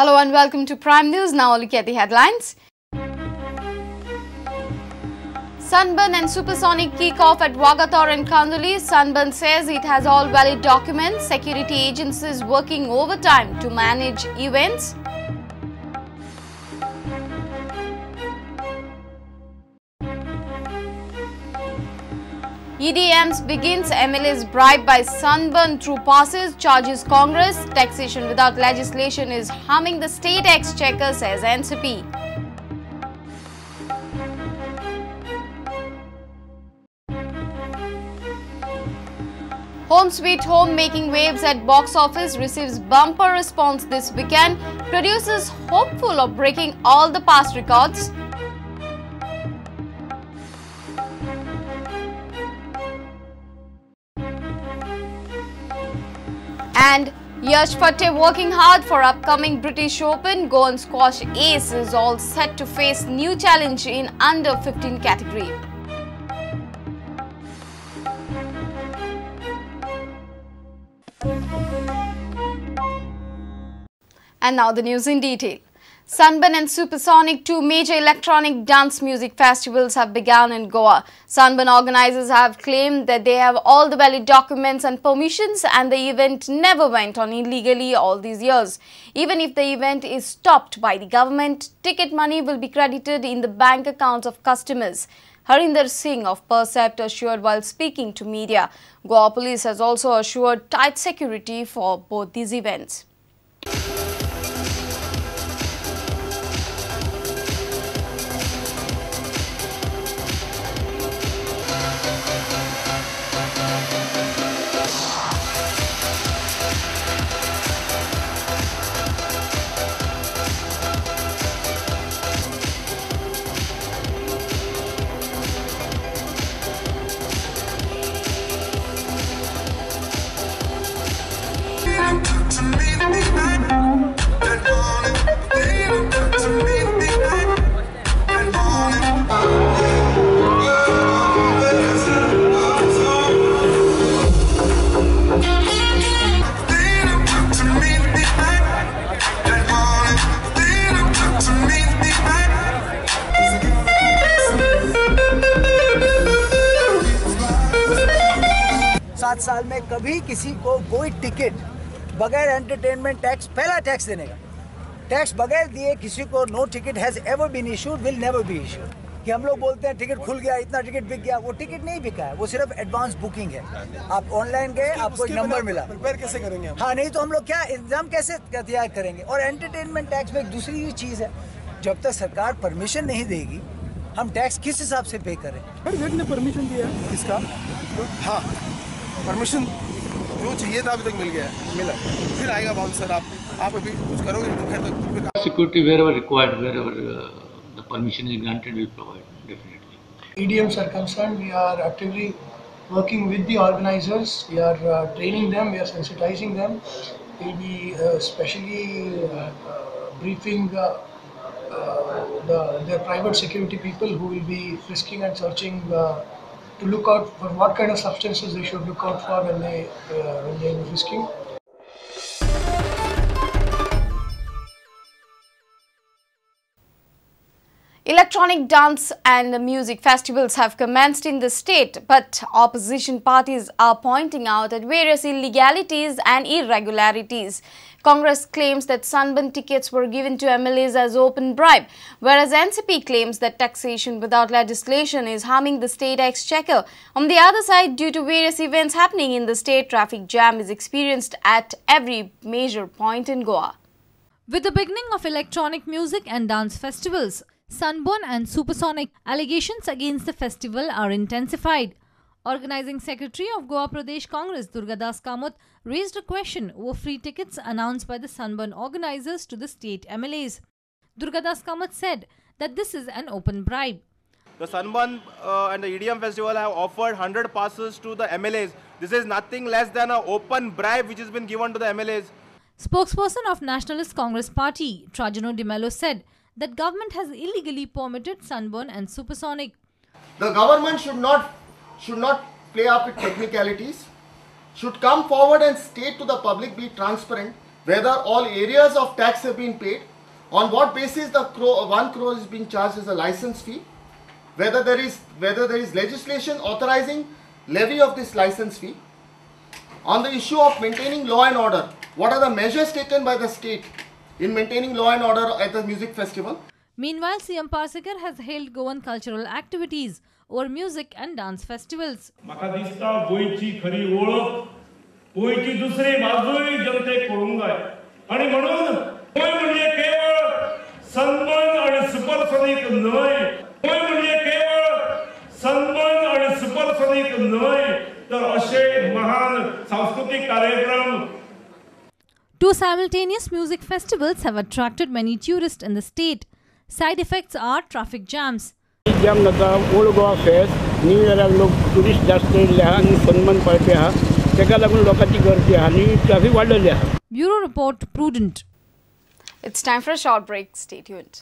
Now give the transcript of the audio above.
Hello and welcome to Prime News. Now look at the headlines. Sunburn and Supersonic kick off at Vagator and Candolim. Sunburn says it has all valid documents. Security agencies working overtime to manage events. EDMs begins MLA's bribe by Sunburn through passes, charges Congress. Taxation without legislation is harming the state exchequer, says NCP. Home Sweet Home making waves at box office receives bumper response this weekend. Producers hopeful of breaking all the past records. And Yash Fadte working hard for upcoming British Open. Goan squash ace is all set to face new challenge in under 15 category. And now the news in detail. Sunburn and Supersonic, two major electronic dance music festivals have begun in Goa. Sunburn organizers have claimed that they have all the valid documents and permissions and the event never went on illegally all these years. Even if the event is stopped by the government, ticket money will be credited in the bank accounts of customers. Harindra Singh of Percept assured while speaking to media. Goa police has also assured tight security for both these events. सात साल में कभी किसी को कोई ticket बगैर entertainment tax पहला tax देने का। टैक्स बगैर दिए किसी को no ticket has ever been issued will never be issued कि हम लोग बोलते हैं टिकट खुल गया इतना टिकट बिक गया। वो टिकट नहीं बिका है वो सिर्फ़ एडवांस बुकिंग है। आप ऑनलाइन गए आपको एक नंबर मिला। प्रिपेयर कैसे करेंगे हाँ नहीं तो हम लोग क्या इंतज़ाम कैसे तैयार करेंगे? और एंटरटेनमेंट टैक्स में एक दूसरी ही चीज़ है जब तक सरकार परमिशन नहीं देगी हम टैक्स किस हिसाब से पे करें? ने परमिशन दिया है इसका हाँ। परमिशन जो चाहिए था अभी तक मिल गया है मिला फिर आएगा बाउंसर आप आप अभी कुछ करोगे तो खैर तक फिर security security wherever required, wherever uh, the permission is granted, we'll provide, definitely. EDMs are concerned, we are actively working with the organizers. We are uh, training them, we are sensitizing them. We'll be uh, specially uh, uh, briefing uh, uh, the, their private security people who will be frisking and searching uh, to look out for what kind of substances they should look out for when they uh, when they are frisking. Electronic dance and music festivals have commenced in the state, but opposition parties are pointing out at various illegalities and irregularities. Congress claims that Sunburn tickets were given to MLAs as open bribe, whereas NCP claims that taxation without legislation is harming the state exchequer. On the other side, due to various events happening in the state, traffic jam is experienced at every major point in Goa. With the beginning of electronic music and dance festivals, Sunburn and Supersonic allegations against the festival are intensified. Organizing Secretary of Goa Pradesh Congress Durgadas Kamath raised a question over free tickets announced by the Sunburn organizers to the state MLAs. Durgadas Kamath said that this is an open bribe. The Sunburn uh, and the EDM Festival have offered 100 passes to the MLAs. This is nothing less than an open bribe which has been given to the MLAs. Spokesperson of Nationalist Congress Party, Trajano D'Mello said that government has illegally permitted Sunburn and Supersonic. The government should not should not play up with technicalities, should come forward and state to the public, be transparent, whether all areas of tax have been paid, on what basis the one crore is being charged as a license fee, whether there is whether there is legislation authorizing levy of this license fee, on the issue of maintaining law and order, what are the measures taken by the state in maintaining law and order at the music festival? Meanwhile, CM Parsekar has hailed Goan cultural activities over music and dance festivals. गोंयची दुसरी बाजूय जनतेक कळूंक जाय आनी म्हणून गोंय म्हणजे केवळ sunburn आणि सुपरसोनीक न्हय गोंय म्हणजे केवळ सनबर्न आणि सुपरसोनीक न्हय तर अशे महान सांस्कृतिक कार्यक्रम Two simultaneous music festivals have attracted many tourists in the state. Side effects are traffic jams. Jam जाता ओल्ड गोवा फेस्ट न्यू इयराक लोक ट्युरिस्ट जास्त येयल्ले आहा आनी सन्मान पळोवपी आहा ताका लागून लोकांची गर्दी आहा आनी ट्रॅफिक वाडलेली आहा Bureau Report Prudent. It's time for a short break. Stay tuned.